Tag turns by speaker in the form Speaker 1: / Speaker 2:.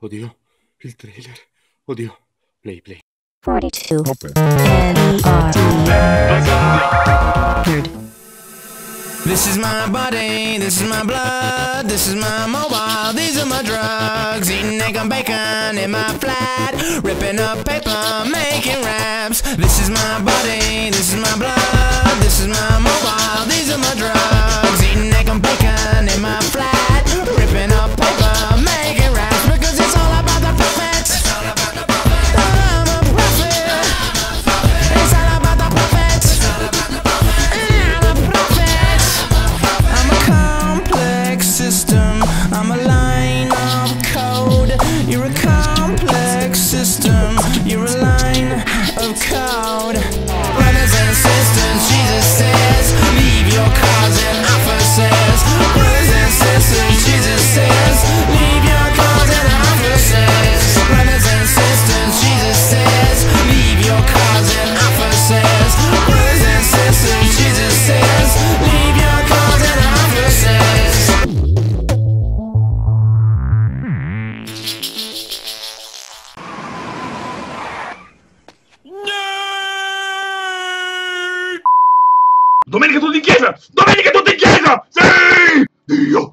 Speaker 1: Oddio, il trailer. Oddio, play, play.
Speaker 2: 42.
Speaker 3: Open.
Speaker 4: This is my body, this is my blood, this is my mobile, these are my drugs. Eating egg and bacon in my flat, ripping up paper, making raps. This is my body, code.
Speaker 5: Domenica tutti in chiesa! Domenica tutti in chiesa! Sì! Dio!